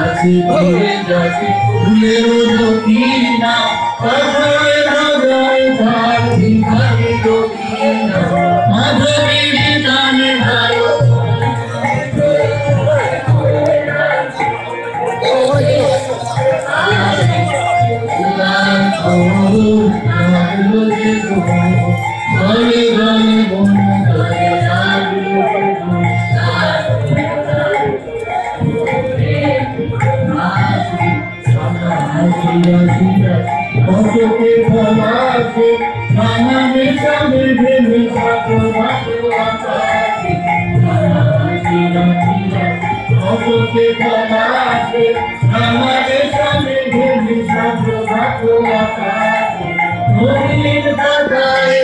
কাছে ভুলে যাবে ভুলের দক্ষিণা পাহাড়ে হাজার ঝাল ভিখারি দক্ষিণা মাধবী বিতানে ভালো Oh, oh, oh, oh, oh, oh, oh, oh, আকাশে অশোকে ভমাসে নানা মেশা মেঘে মেশা প্রভাত আকাশে হরিণ কাটায়